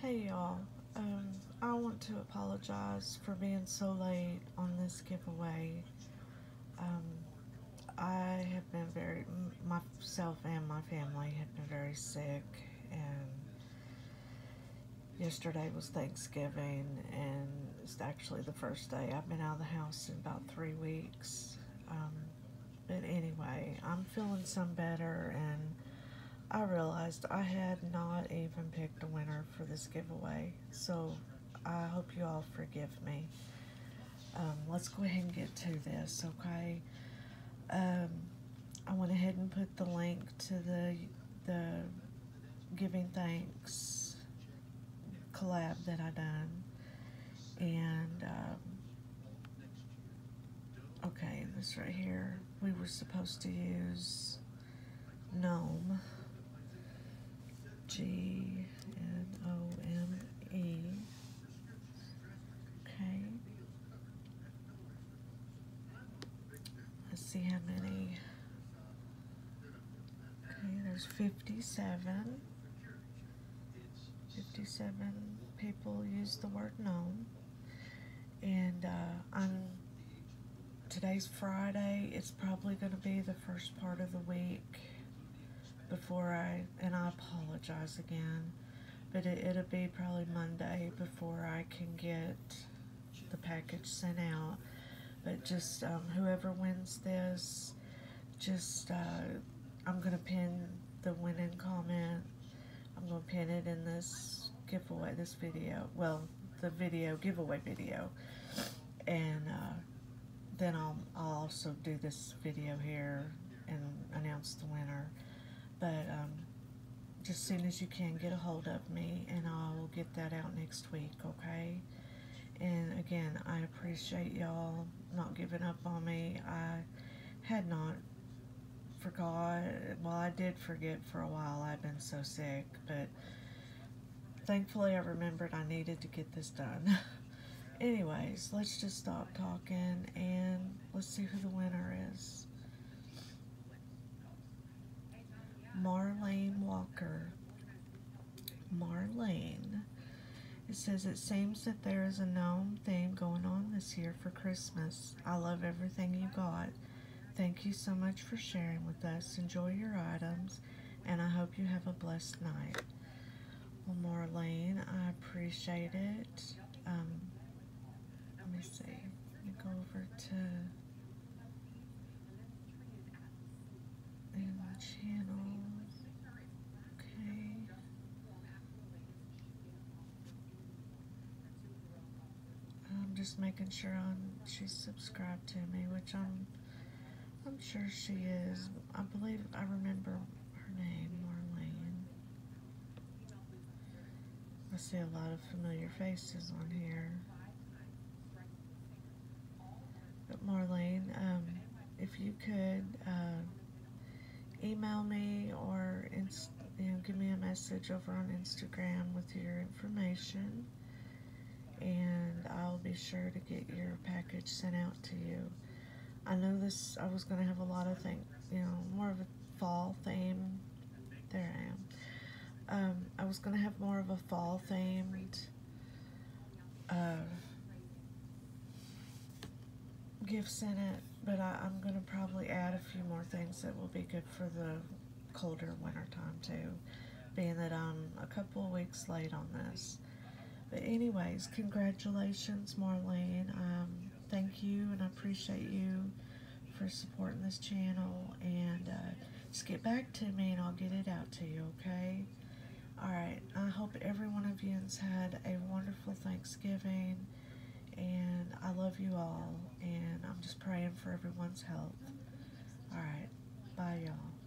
Hey y'all, um, I want to apologize for being so late on this giveaway. Um, I have been very, myself and my family have been very sick and yesterday was Thanksgiving and it's actually the first day I've been out of the house in about three weeks. Um, but anyway, I'm feeling some better and I realized I had not even picked a winner for this giveaway, so I hope you all forgive me. Um, let's go ahead and get to this, okay? Um, I went ahead and put the link to the the giving thanks collab that I done, and um, okay, this right here, we were supposed to use gnome. G N O M E. Okay. Let's see how many. Okay, there's 57. 57 people use the word known. And uh, I'm today's Friday. It's probably going to be the first part of the week before I, and I apologize again, but it, it'll be probably Monday before I can get the package sent out. But just um, whoever wins this, just uh, I'm gonna pin the winning comment. I'm gonna pin it in this giveaway, this video. Well, the video giveaway video, and uh, then I'll, I'll also do this video here and announce the winner. As soon as you can, get a hold of me, and I will get that out next week, okay? And again, I appreciate y'all not giving up on me. I had not forgot. Well, I did forget for a while. I've been so sick, but thankfully I remembered I needed to get this done. Anyways, let's just stop talking and let's see who the winner is. Marlene Walker. Marlene. It says, It seems that there is a gnome theme going on this year for Christmas. I love everything you got. Thank you so much for sharing with us. Enjoy your items, and I hope you have a blessed night. Well, Marlene, I appreciate it. Um, let me see. Let me go over to in channels. Okay. I'm just making sure I'm, she's subscribed to me, which I'm I'm sure she is. I believe I remember her name, Marlene. I see a lot of familiar faces on here. But Marlene, um, if you could uh, email me or you know, give me a message over on Instagram with your information and I'll be sure to get your package sent out to you. I know this, I was going to have a lot of things, you know, more of a fall theme. There I am. Um, I was going to have more of a fall themed uh, gifts in it, but I, I'm going to probably add a few more things that will be good for the colder winter time too, being that I'm a couple of weeks late on this. But anyways, congratulations, Marlene. Um, thank you, and I appreciate you for supporting this channel. And uh, just get back to me, and I'll get it out to you, okay? All right. I hope every one of you has had a wonderful Thanksgiving, and I love you all. And I'm just praying for everyone's health. All right. Bye, y'all.